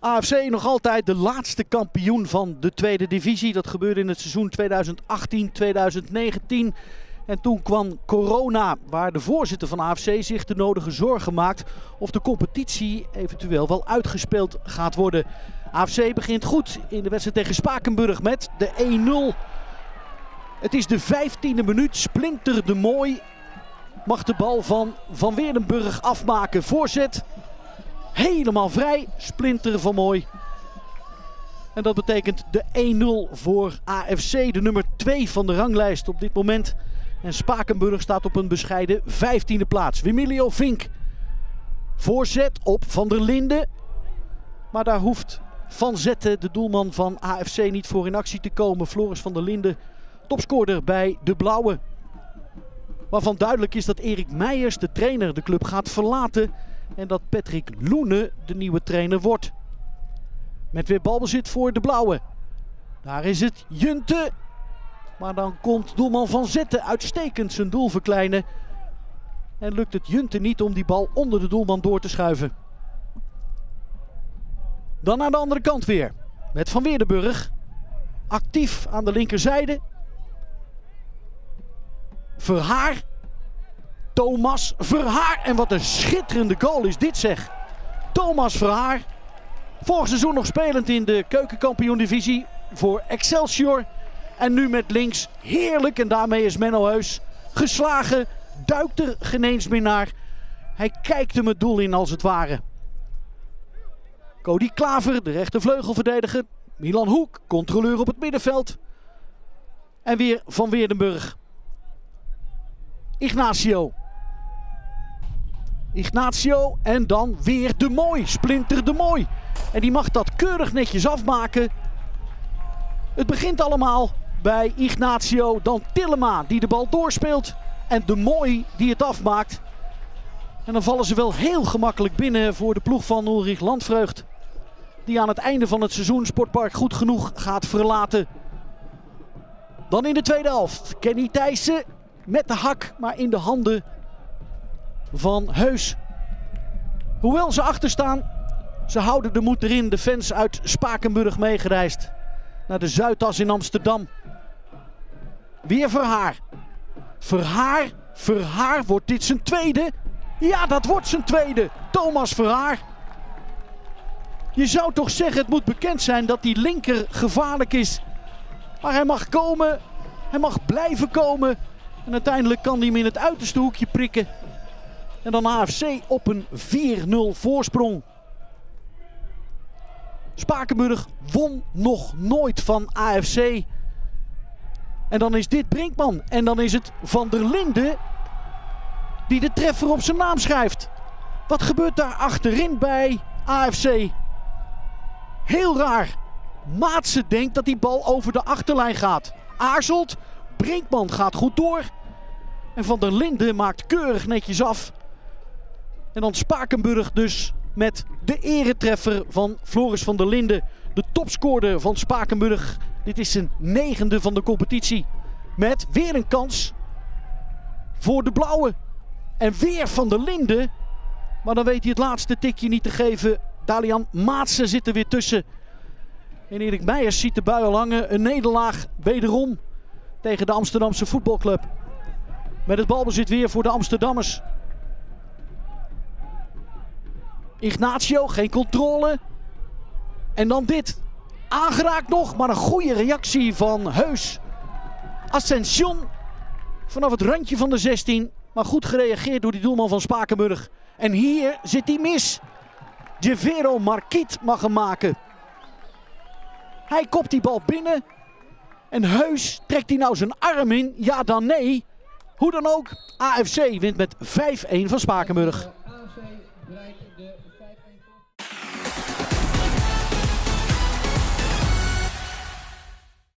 AFC nog altijd de laatste kampioen van de tweede divisie. Dat gebeurde in het seizoen 2018-2019. En toen kwam corona, waar de voorzitter van AFC zich de nodige zorgen maakt of de competitie eventueel wel uitgespeeld gaat worden. AFC begint goed in de wedstrijd tegen Spakenburg met de 1-0. Het is de 15e minuut. Splinter de Mooi mag de bal van Van Weerdenburg afmaken. Voorzet helemaal vrij. Splinter van Mooi. En dat betekent de 1-0 voor AFC, de nummer 2 van de ranglijst op dit moment. En Spakenburg staat op een bescheiden 15e plaats. Wimilio Vink. Voorzet op Van der Linden. Maar daar hoeft Van Zetten, de doelman van AFC, niet voor in actie te komen. Floris van der Linden, topscorer bij de Blauwe. Waarvan duidelijk is dat Erik Meijers, de trainer, de club gaat verlaten. En dat Patrick Loenen de nieuwe trainer wordt. Met weer balbezit voor de Blauwe. Daar is het Junte. Maar dan komt doelman Van Zetten uitstekend zijn doel verkleinen. En lukt het Junte niet om die bal onder de doelman door te schuiven. Dan aan de andere kant weer. Met Van Weerdenburg. Actief aan de linkerzijde. Verhaar. Thomas Verhaar. En wat een schitterende goal is dit zeg. Thomas Verhaar. Vorig seizoen nog spelend in de keukenkampioen-divisie voor Excelsior. En nu met links heerlijk. En daarmee is Menno Heus geslagen. Duikt er geen meer naar. Hij kijkt hem het doel in als het ware. Cody Klaver, de rechtervleugelverdediger. Milan Hoek, controleur op het middenveld. En weer Van Weerdenburg. Ignacio. Ignacio en dan weer de Mooi. Splinter de Mooi. En die mag dat keurig netjes afmaken. Het begint allemaal bij Ignacio. Dan Tillema die de bal doorspeelt. En de Mooi die het afmaakt. En dan vallen ze wel heel gemakkelijk binnen voor de ploeg van Ulrich Landvreugd. Die aan het einde van het seizoen Sportpark goed genoeg gaat verlaten. Dan in de tweede helft. Kenny Thijssen met de hak, maar in de handen van Heus. Hoewel ze achter staan, ze houden de moed erin. De fans uit Spakenburg meegereisd naar de Zuidas in Amsterdam. Weer Verhaar. Verhaar, Verhaar, wordt dit zijn tweede? Ja, dat wordt zijn tweede. Thomas Verhaar. Je zou toch zeggen, het moet bekend zijn dat die linker gevaarlijk is. Maar hij mag komen. Hij mag blijven komen. En uiteindelijk kan hij hem in het uiterste hoekje prikken. En dan AFC op een 4-0 voorsprong. Spakenburg won nog nooit van AFC. En dan is dit Brinkman. En dan is het Van der Linden die de treffer op zijn naam schrijft. Wat gebeurt daar achterin bij AFC? Heel raar. Maatse denkt dat die bal over de achterlijn gaat. Aarzelt. Brinkman gaat goed door. En Van der Linden maakt keurig netjes af. En dan Spakenburg dus met de eretreffer van Floris van der Linden. De topscorer van Spakenburg. Dit is zijn negende van de competitie. Met weer een kans voor de blauwe. En weer van der Linden. Maar dan weet hij het laatste tikje niet te geven. Dalian Maatsen zit er weer tussen. En Erik Meijers ziet de bui al hangen. Een nederlaag wederom tegen de Amsterdamse voetbalclub. Met het balbezit weer voor de Amsterdammers. Ignacio, geen controle. En dan dit. Aangeraakt nog, maar een goede reactie van Heus. Ascension vanaf het randje van de 16. Maar goed gereageerd door die doelman van Spakenburg. En hier zit hij mis. Javero Marquiet mag hem maken. Hij kopt die bal binnen. En Heus trekt hij nou zijn arm in? Ja dan nee. Hoe dan ook, AFC wint met 5-1 van Spakenburg.